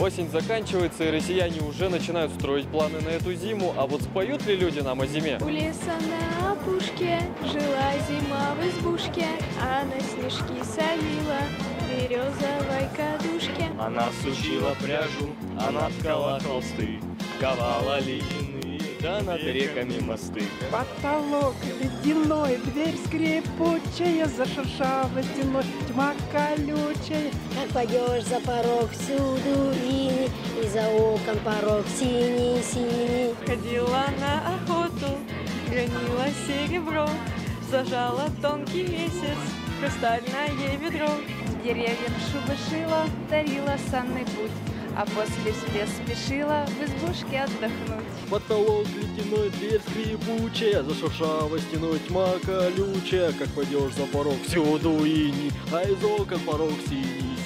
Осень заканчивается, и россияне уже начинают строить планы на эту зиму. А вот споют ли люди нам о зиме? У леса на опушке жила зима в избушке, а на снежки савила в березовой кадушке. Она сучила пряжу, она ткала холсты, ковала ледяные, да над реками мосты. Потолок ледяной, дверь скрипучая, зашуршала стеной, тьма колючая. Как пойдешь за порог всюду ини, И за окон порог синий-синий. Ходила на охоту, гранила серебро, Сажала тонкий месяц, в хрустальное ведро. Деревьям шубы шила, дарила санный путь, А после в спешила в избушке отдохнуть. Потолок ледяной, дверь скрипучая, зашуршала стеной тьма колючая, как пойдешь за порог, всюду ини, а из окон порог синий.